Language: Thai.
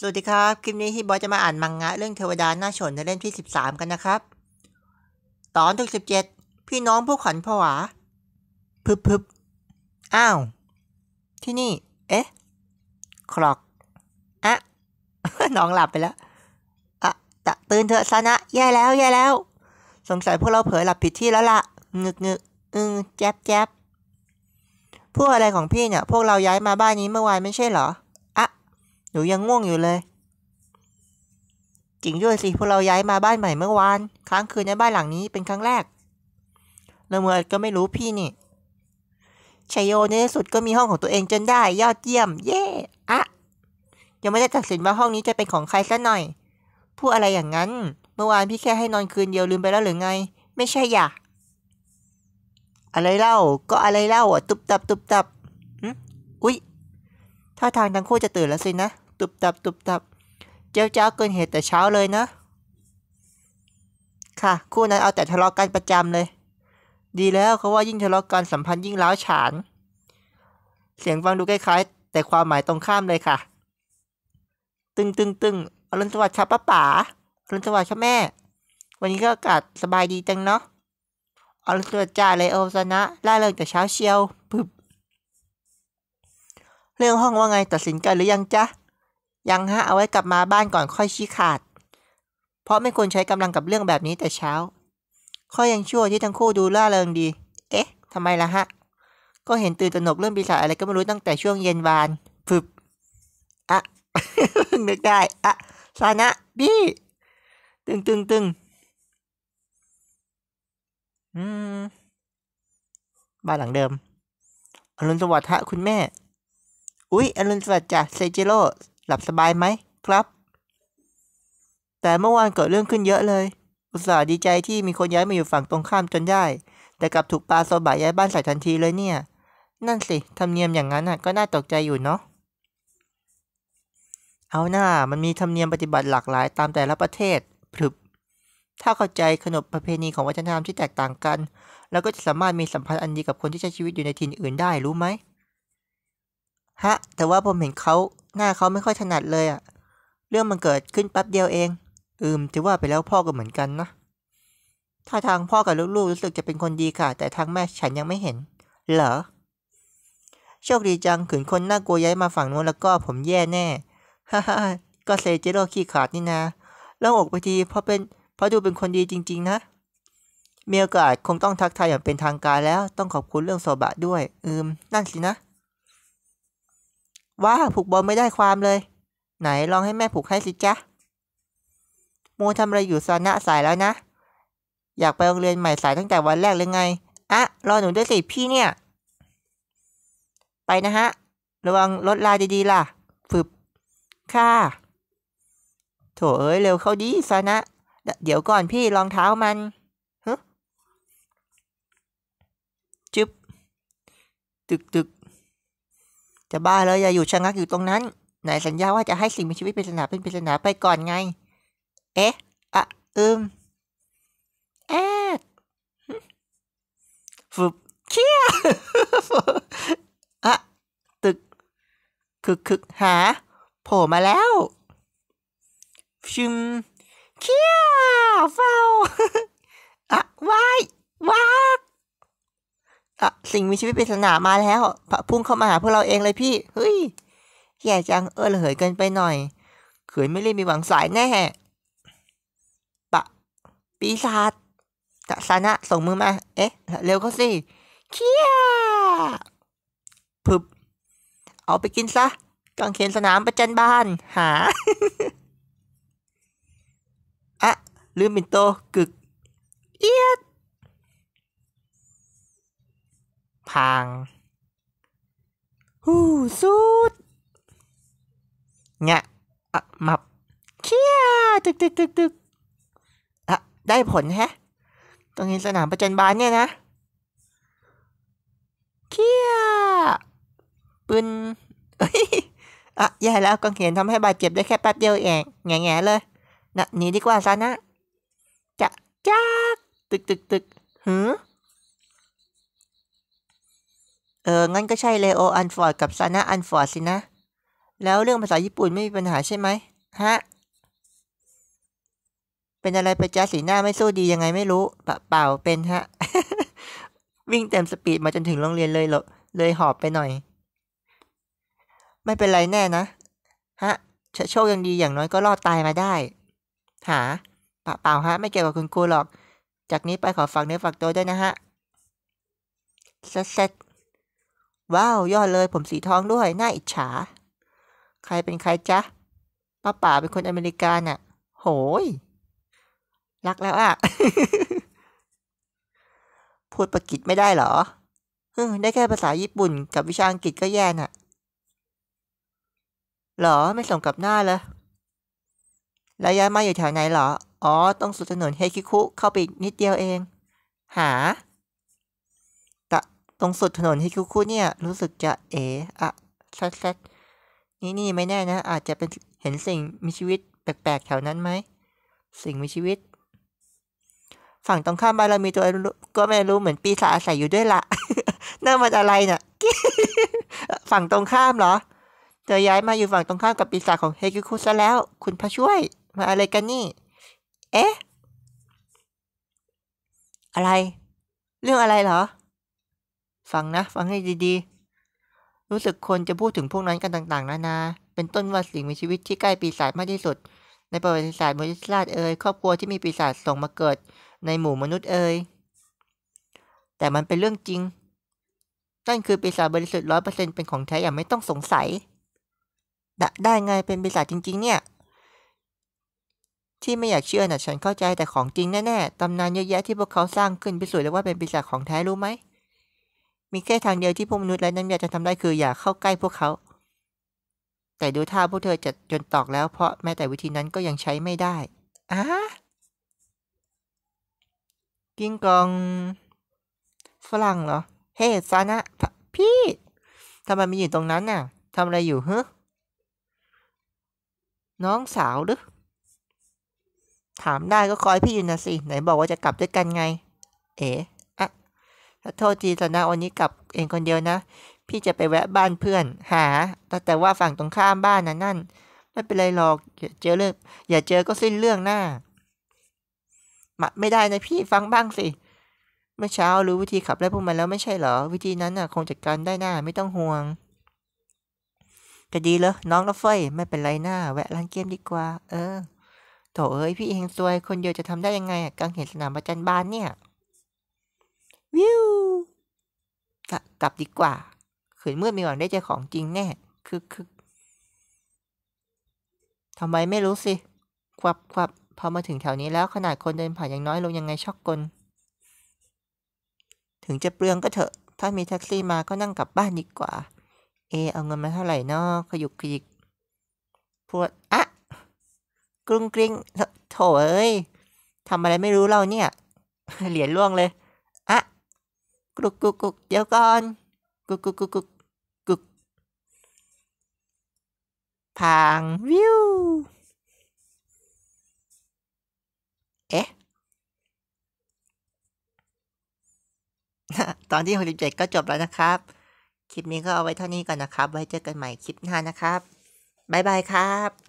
สวัสดีครับ คลิปนี้ฮิบอยจะมาอ่านมังงะเรื่องเทวดาหน้าชนในเล่มที่ 13 กันนะครับ ตอนที่17 พี่น้องผู้ขันผวา พึบพึบอ้าว ที่นี่ เอ๊ะ คลอกอะน้องหลับไปแล้วอะตะตื่นเถอะซานะ แย่แล้วแย่แล้ว สงสัยพวกเราเผลอหลับผิดที่แล้วล่ะงึกงึกอึงแจ๊บแจ๊บพวกอะไรของพี่เนี่ย พวกเราย้ายมาบ้านนี้เมื่อวานไม่ใช่เหรอ หนูยังง่วงอยู่เลย จริงด้วยสิพวกเราย้ายมาบ้านใหม่เมื่อวาน ค้างคืนในบ้านหลังนี้เป็นครั้งแรกล้วเมื่อก็ไม่รู้พี่นี่ชัยโยในที่สุดก็มีห้องของตัวเองจนได้ ยอดเยี่ยม เย่อะยังไม่ได้ตัดสินว่าห้องนี้จะเป็นของใครซะหน่อย พูดอะไรอย่างนั้น เมื่อวานพี่แค่ให้นอนคืนเดียวลืมไปแล้วหรือไง ไม่ใช่อย่าอะไรเล่า ก็อะไรเล่าอะ ตุบตับ ตุบตับอืมอุ๊ยท่าทางทั้งคู่จะตื่นแล้วสินะ ตุบตับตุบตับ เจ้าเจ้าเกินเหตุแต่เช้าเลยนะ ค่ะ คู่นั้นเอาแต่ทะเลาะกันประจำเลย ดีแล้วเขาว่ายิ่งทะเลาะกันสัมพันธ์ยิ่งร้าวฉาน เสียงฟังดูคล้ายๆ แต่ความหมายตรงข้ามเลยค่ะ ตึงตึงตึงอรุณสวัสดิ์ครับป้าป๋าอรุณสวัสดิ์ครับแม่ วันนี้ก็อากาศสบายดีจังเนาะอรุณสวัสดิ์จ้าเลยโอซานะล่าเริงแต่เช้าเชียวพึบเรื่องห้องว่าไงตัดสินกันหรือยังจ๊ะ ยังฮะเอาไว้กลับมาบ้านก่อนค่อยชี้ขาด เพราะไม่ควรใช้กำลังกับเรื่องแบบนี้แต่เช้า ข้อยังชั่วที่ทั้งคู่ดูล่าเริงดี เอ๊ะทำไมล่ะฮะ ก็เห็นตื่นตระหนกเรื่องปีศาจอะไรก็ไม่รู้ตั้งแต่ช่วงเย็นวานฟึบอะนึกได้อะซานะบี้ตึงตึงตึงอืมบ้านหลังเดิมอรุณสวัสดิ์ฮะคุณแม่ อุ๊ยอรุณสวัสดิ์จ้ะเซจิโร่ หลับสบายไหมครับ แต่เมื่อวานเกิดเรื่องขึ้นเยอะเลย อุตส่าห์ดีใจที่มีคนย้ายมาอยู่ฝั่งตรงข้ามจนได้ แต่กลับถูกปลาโซบะย้ายบ้านใส่ทันทีเลยเนี่ย นั่นสิธรรมเนียมอย่างนั้นน่ะก็น่าตกใจอยู่เนาะ เอาหน้ามันมีธรรมเนียมปฏิบัติหลากหลายตามแต่ละประเทศพรึบถ้าเข้าใจขนบประเพณีของวัฒนธรรมที่แตกต่างกันแล้วก็จะสามารถมีสัมพันธ์อันดีกับคนที่ใช้ชีวิตอยู่ในถิ่นอื่นได้รู้ไหมฮะ แต่ว่าผมเห็นเขา หน้าเขาไม่ค่อยถนัดเลยอะเรื่องมันเกิดขึ้นแป๊บเดียวเอง อืมถือว่าไปแล้วพ่อก็เหมือนกันนะถ้าทางพ่อกับลูกๆรู้สึกจะเป็นคนดีค่ะ แต่ทางแม่ฉันยังไม่เห็น เหรอ โชคดีจังขืนคนน่ากลัวย้ายมาฝั่งนู้นแล้วก็ผมแย่แน่ฮ่าฮ่าก็เซจิโร่ขี้ขาดนี่นะแล่วอกไปทีเพราะเป็นเพราะดูเป็นคนดีจริง ๆ นะมีโอกาสคงต้องทักทายอย่างเป็นทางการแล้ว ต้องขอบคุณเรื่องโซบะด้วย อืม นั่นสินะ ว้าผูกบอลไม่ได้ความเลย ไหนลองให้แม่ผูกให้สิจ๊ะโมทำอะไรอยู่ซานะสายแล้วนะ อยากไปโรงเรียนใหม่สายตั้งแต่วันแรกเลยไงอะรอหนูด้วยสิพี่เนี่ย ไปนะฮะ ระวังรถลาดีๆล่ะ ฝึบค่ะโถเอ้ยเร็วเข้าดีซานะ เดี๋ยวก่อนพี่รองเท้ามันฮึจึ๊บตึกตึก จะบ้าแล้วอย่าอยู่ชะงักอยู่ตรงนั้น ไหนสัญญาว่าจะให้สิ่งมีชีวิตปริศนาเป็นปริศนาไปก่อนไง เอ๊ะอะอืมแอดฝึบเคี้ยอะตึกคึกคึกหา โผล่มาแล้วชิมเคี้ยเฝ้าอะวายว สิ่งมีชีวิตปริศนามาแล้วพุ่งเข้ามาหาพวกเราเองเลยพี่ เฮ้ยแย่จังเออระเหยเกินไปหน่อยเขืนไม่รีบมีหวังสายแน่ปะ ปีศาจตะสานะส่งมือมา เอ๊ะ เร็วเขาสิเคียพึบ เอาไปกินซะกางเขนสนามประจันบาน หา อะ ลืมปินโตกึก เอียด พางหูสุดงะอะมับเคี้ยตึกตึกตึกตึกอะได้ผลแฮะ ตรงนี้สนามประจันบานเนี่ยนะเคี้ยปืนเอ้ยอะแย่แล้วกังเขนทำให้บาดเจ็บได้แค่แป๊บเดียวเองแง่ๆเลยนะหนีดีกว่าซะนะจะจ้าตึกตึกตึกหือ เออ งั้นก็ใช่เลโออันฟอร์ดกับซานะอันฟอร์ดสินะ แล้วเรื่องภาษาญี่ปุ่นไม่มีปัญหาใช่ไหมฮะ เป็นอะไรไปจ้าสีหน้าไม่สู้ดียังไงไม่รู้ เปล่าเปล่าเป็นฮะ วิ่งเต็มสปีดมาจนถึงโรงเรียนเลยเหรอเลยหอบไปหน่อย ไม่เป็นไรแน่นะ ฮะ โชคยังดีอย่างน้อยก็รอดตายมาได้ หาเปล่าเปล่าฮะ ไม่เกี่ยวกับคุณครูหรอก จากนี้ไปขอฝากเนื้อฝากตัวด้วยนะฮะเซ็ตเซ็ต ว้าว ยอดเลย ผมสีทองด้วย น่าอิจฉา ใครเป็นใครจ๊ะ ป้าป่าเป็นคนอเมริกันน่ะ โหย รักแล้วอะ พูดประกิตไม่ได้เหรอฮึได้แค่ภาษาญี่ปุ่นกับวิชาอังกฤษก็แย่น่ะ หรอ ไม่สมกับหน้าเลย แล้วย้ายมาอยู่แถวไหนเหรอ อ๋อ ต้องสุดถนนเฮคิคุเข้าไปอีกนิดเดียวเอง หา ตรงสุดถนนเฮคิคุเนี่ย รู้สึกจะเอ๋อะแซดแซดนี่นี่ไม่แน่นะ อาจจะเป็นเห็นสิ่งมีชีวิตแปลกๆแถวนั้นไหม สิ่งมีชีวิต ฝั่งตรงข้ามบ้านเรามีตัวก็ไม่รู้เหมือนปีศาจอาศัยอยู่ด้วยละนั่นมันอะไรน่ะ ฝั่งตรงข้ามเหรอเธอย้ายมาอยู่ฝั่งตรงข้ามกับปีศาจของเฮกิคุซะแล้ว คุณพระช่วย มาอะไรกันนี่ เอ๊ะ อะไร เรื่องอะไรเหรอ ฟังนะ ฟังให้ดีๆ รู้สึกคนจะพูดถึงพวกนั้นกันต่างๆ นานา เป็นต้นว่าสิ่งมีชีวิตที่ใกล้ปีศาจมากที่สุด ในประวัติศาสตร์มนุษยชาติเอ่ยครอบครัวที่มีปีศาจส่งมาเกิดในหมู่มนุษย์เอ่ยแต่มันเป็นเรื่องจริง นั่นคือปีศาจบริสุทธิ์ร้อยเปอร์เซ็นเป็นของแท้อย่างไม่ต้องสงสัย ได้ไงเป็นปีศาจจริง ๆ เนี่ย ที่ไม่อยากเชื่อน่ะฉันเข้าใจแต่ของจริงแน่ๆ ตำนานเยอะแยะที่พวกเขาสร้างขึ้นพิสูจน์แล้วว่าเป็นปีศาจของแท้รู้ไหม มีแค่ทางเดียวที่พวกมนุษย์และน้ำยาจะทำได้คืออย่าเข้าใกล้พวกเขา แต่ดูท่าพวกเธอจะจนตอกแล้วเพราะแม้แต่วิธีนั้นก็ยังใช้ไม่ได้อะกิ้งกอง ฝรั่งเหรอ เฮ้ซานะ พี่ทำไมมาอยู่ตรงนั้นน่ะทำอะไรอยู่เฮ้น้องสาวหรือถามได้ก็คอยพี่อยู่นะสิ ไหนบอกว่าจะกลับด้วยกันไง เอ๋ โทษทีสนะวันนี้กลับเองคนเดียวนะ พี่จะไปแวะบ้านเพื่อน หา แต่แต่ว่าฝั่งตรงข้ามบ้านนะนั่น ไม่เป็นไรหรอกอย่าเจอเรื่อง อย่าเจอก็สิ้นเรื่องหน้ามาไม่ได้นะพี่ฟังบ้างสิ เมื่อเช้ารู้วิธีขับไล่พวกมันแล้วไม่ใช่เหรอ วิธีนั้นน่ะคงจัดการได้หน้าไม่ต้องห่วงก็ดีเลยน้องละเฟยไม่เป็นไรหน้า แวะร้านเกมดีกว่า เออโถเอ้ยพี่เองซวยคนเดียวจะทำได้ยังไงกลางเห็นสนามประจันบานเนี่ย วิวกลับดีกว่า ขืนเมื่อมีหวังได้เจอของจริงแน่คือคือทำไมไม่รู้สิ ควับควับพอมาถึงแถวนี้แล้วขนาดคนเดินผ่านยังน้อยลงยังไงช็อกกล ถึงจะเปลืองก็เถอะ ถ้ามีแท็กซี่มาก็นั่งกลับบ้านดีกว่า เอ เอาเงินมาเท่าไหร่นอขยุกขยิกพวดอะกรุงกริงโถเอ้ยทำอะไรไม่รู้เราเนี่ย เหรียญล่วงเลย กรุกกุกกุกเดี๋ยวก่อนกุกกุกกุกกุกกุกพางวิวเอ๊ะตอนที่67ก็จบแล้วนะครับ คลิปนี้ก็เอาไว้เท่านี้ก่อนนะครับ ไว้เจอกันใหม่คลิปหน้านะครับ บ๊ายบายครับ